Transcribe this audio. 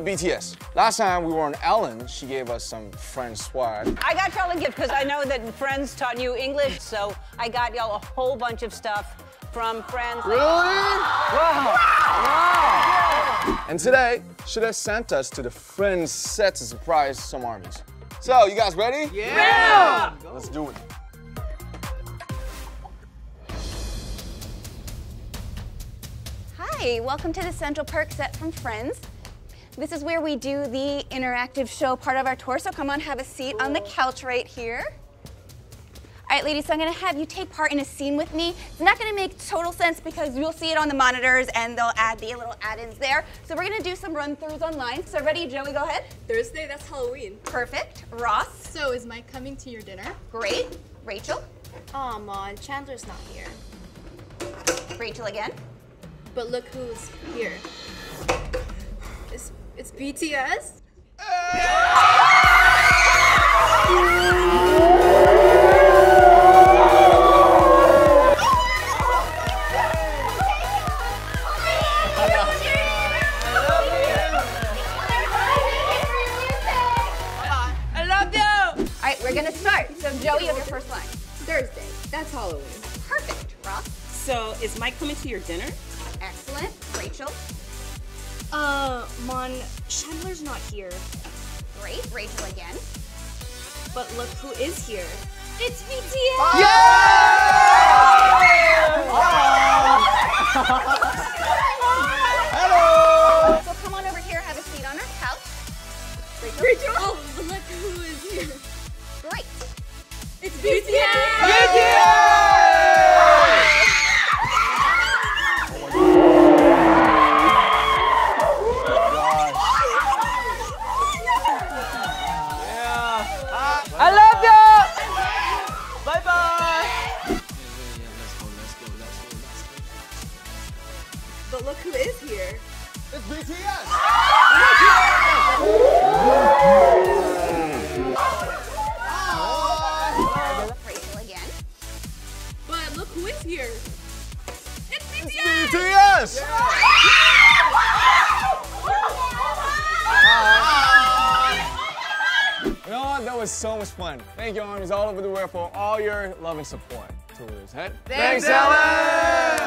to BTS. Last time we were on Ellen, she gave us some Friends swag. I got y'all a gift because I know that Friends taught you English, so I got y'all a whole bunch of stuff from Friends. Really? Wow. Wow. And today, should have sent us to the Friends set to surprise some armies. So, you guys ready? Yeah! Let's do it. Hi, welcome to the Central Perk set from Friends. This is where we do the interactive show part of our tour, so come on, have a seat on the couch right here. All right, ladies, so I'm gonna have you take part in a scene with me. It's not gonna make total sense because you'll see it on the monitors and they'll add the little add-ins there. So we're gonna do some run-throughs online. So ready, Joey, go ahead. Thursday, that's Halloween. Perfect. Ross, So is Mike coming to your dinner? great. Rachel, Aw, Mon, Chandler's not here. Rachel again. But look who's here. It's, it's BTS? I love you! All right, we're gonna start. So Joey, you have your first line. Thursday, that's Halloween. Perfect. Ross, So, is Mike coming to your dinner? excellent. Rachel, Uh, Mon, Chandler's not here. great. Rachel again. But look who is here. It's BTS! So come on over here, have a seat on our couch. Rachel, Rachel! Oh, look who is here. great. It's BTS! I But look who is here. It's BTS! Rachel again. But look who is here. It's BTS! BTS! You know what? That was so much fun. Thank you, armies all over the world, for all your love and support. Tours, head. Thanks, Ellen!